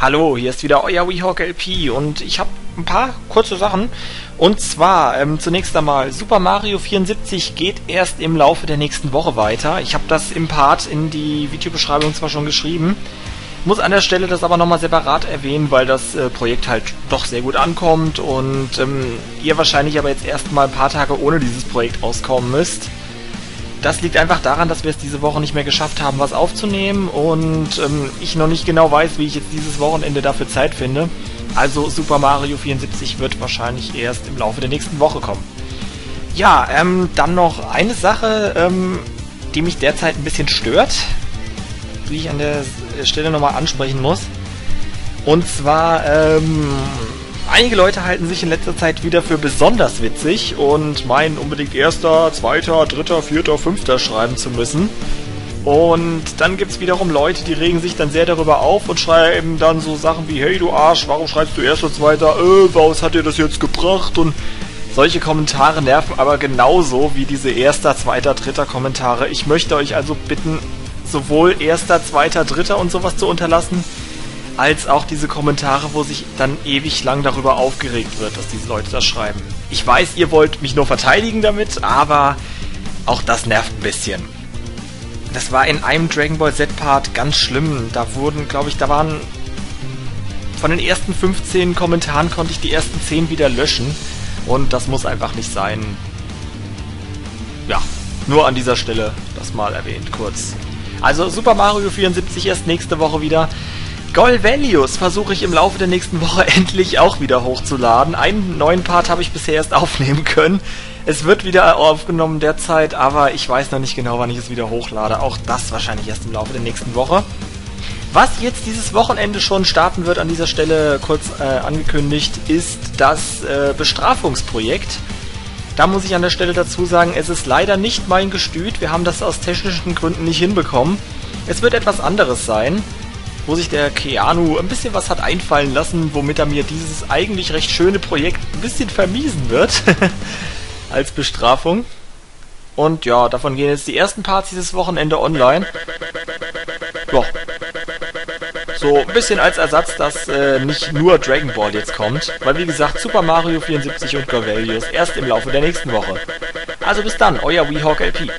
Hallo, hier ist wieder euer WeHawk LP und ich habe ein paar kurze Sachen. Und zwar ähm, zunächst einmal Super Mario 74 geht erst im Laufe der nächsten Woche weiter. Ich habe das im Part in die Videobeschreibung zwar schon geschrieben, muss an der Stelle das aber nochmal separat erwähnen, weil das äh, Projekt halt doch sehr gut ankommt und ähm, ihr wahrscheinlich aber jetzt erstmal ein paar Tage ohne dieses Projekt auskommen müsst. Das liegt einfach daran, dass wir es diese Woche nicht mehr geschafft haben, was aufzunehmen und ähm, ich noch nicht genau weiß, wie ich jetzt dieses Wochenende dafür Zeit finde. Also Super Mario 74 wird wahrscheinlich erst im Laufe der nächsten Woche kommen. Ja, ähm, dann noch eine Sache, ähm, die mich derzeit ein bisschen stört, die ich an der Stelle nochmal ansprechen muss. Und zwar, ähm, Einige Leute halten sich in letzter Zeit wieder für besonders witzig und meinen unbedingt erster, zweiter, dritter, vierter, fünfter schreiben zu müssen. Und dann gibt es wiederum Leute, die regen sich dann sehr darüber auf und schreiben dann so Sachen wie, hey du Arsch, warum schreibst du erster, zweiter, äh, was hat dir das jetzt gebracht? Und solche Kommentare nerven aber genauso wie diese erster, zweiter, dritter Kommentare. Ich möchte euch also bitten, sowohl erster, zweiter, dritter und sowas zu unterlassen, als auch diese Kommentare, wo sich dann ewig lang darüber aufgeregt wird, dass diese Leute das schreiben. Ich weiß, ihr wollt mich nur verteidigen damit, aber auch das nervt ein bisschen. Das war in einem Dragon Ball Z-Part ganz schlimm. Da wurden, glaube ich, da waren von den ersten 15 Kommentaren konnte ich die ersten 10 wieder löschen. Und das muss einfach nicht sein. Ja, nur an dieser Stelle das mal erwähnt, kurz. Also Super Mario 74 erst nächste Woche wieder. Goal Values versuche ich im Laufe der nächsten Woche endlich auch wieder hochzuladen. Einen neuen Part habe ich bisher erst aufnehmen können. Es wird wieder aufgenommen derzeit, aber ich weiß noch nicht genau, wann ich es wieder hochlade. Auch das wahrscheinlich erst im Laufe der nächsten Woche. Was jetzt dieses Wochenende schon starten wird, an dieser Stelle kurz äh, angekündigt, ist das äh, Bestrafungsprojekt. Da muss ich an der Stelle dazu sagen, es ist leider nicht mein Gestüt. Wir haben das aus technischen Gründen nicht hinbekommen. Es wird etwas anderes sein wo sich der Keanu ein bisschen was hat einfallen lassen, womit er mir dieses eigentlich recht schöne Projekt ein bisschen vermiesen wird. als Bestrafung. Und ja, davon gehen jetzt die ersten Parts dieses Wochenende online. Ja. So ein bisschen als Ersatz, dass äh, nicht nur Dragon Ball jetzt kommt. Weil wie gesagt, Super Mario 74 und Gorvelius erst im Laufe der nächsten Woche. Also bis dann, euer WeHawk LP.